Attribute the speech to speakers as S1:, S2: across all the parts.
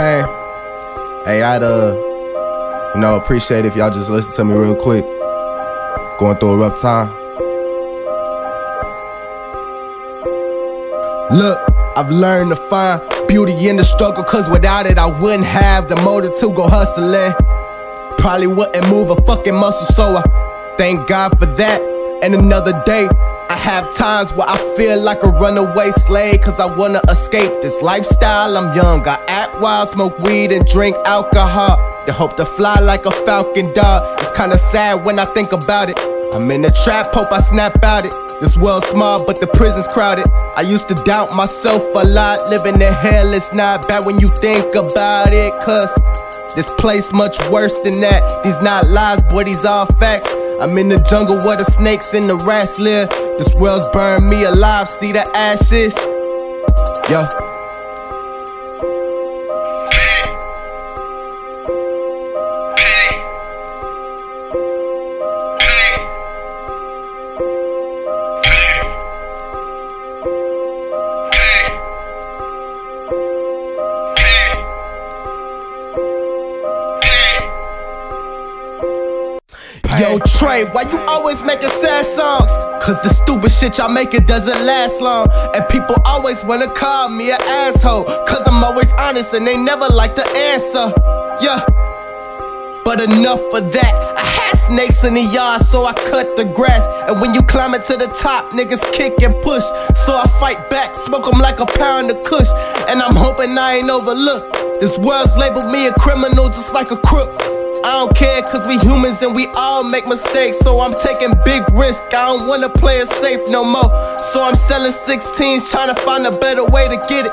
S1: Hey, I'd uh, you know, appreciate if y'all just listen to me real quick. Going through a rough time. Look, I've learned to find beauty in the struggle, cause without it, I wouldn't have the motive to go hustling. Probably wouldn't move a fucking muscle, so I thank God for that. And another day, I have times where I feel like a runaway slave, cause I wanna escape this lifestyle. I'm young, I act wild, smoke weed, and drink alcohol. They hope to fly like a falcon dog. It's kinda sad when I think about it. I'm in a trap, hope I snap out it. This world's small, but the prison's crowded. I used to doubt myself a lot. Living in hell is not bad when you think about it, cause this place much worse than that. These not lies, boy, these all facts. I'm in the jungle where the snakes and the rats live. This world's burned me alive, see the ashes? Yo. Yo, Tre, why you always making sad songs? Cause the stupid shit y'all making doesn't last long. And people always wanna call me an asshole. Cause I'm always honest and they never like the answer. Yeah. But enough for that. I had snakes in the yard, so I cut the grass. And when you climb it to the top, niggas kick and push. So I fight back, smoke them like a pound of kush. And I'm hoping I ain't overlooked. This world's labeled me a criminal just like a crook. I don't care cause we humans and we all make mistakes. So I'm taking big risks, I don't wanna play it safe no more. So I'm selling 16s, trying to find a better way to get it.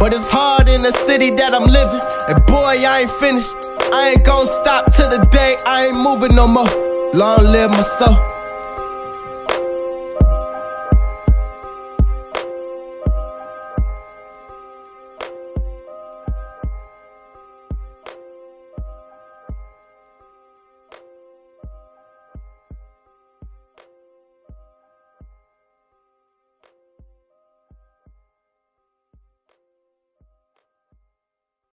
S1: But it's hard in the city that I'm living. And boy, I ain't finished. I ain't gon' stop till the day I ain't moving no more. Long live my soul